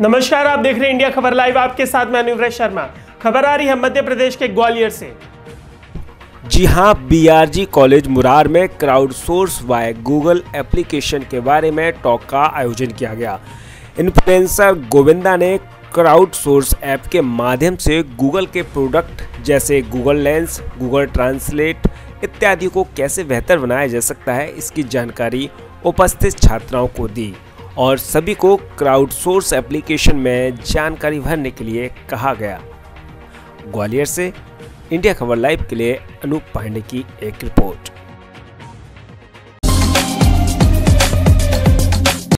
नमस्कार, आप देख रहे हैं इंडिया खबर लाइव, आपके साथ मैं अनुव्रत शर्मा। खबर आ रही है मध्य प्रदेश के ग्वालियर से। जी हाँ बीआरजी कॉलेज मुरार में crowd source via Google application के बारे में टॉक का आयोजन किया गया। इन्फ्लुएंसर गोविंदा ने क्राउड सोर्स ऐप के माध्यम से गूगल के प्रोडक्ट जैसे गूगल लेंस गूगल ट्रांसलेट इत्यादि को कैसे बेहतर बनाया जा सकता है, इसकी जानकारी उपस्थित छात्राओं को दी। और सभी को क्राउडसोर्स एप्लीकेशन में जानकारी भरने के लिए कहा गया। ग्वालियर से इंडिया खबर लाइव के लिए अनूप पांडे की एक रिपोर्ट।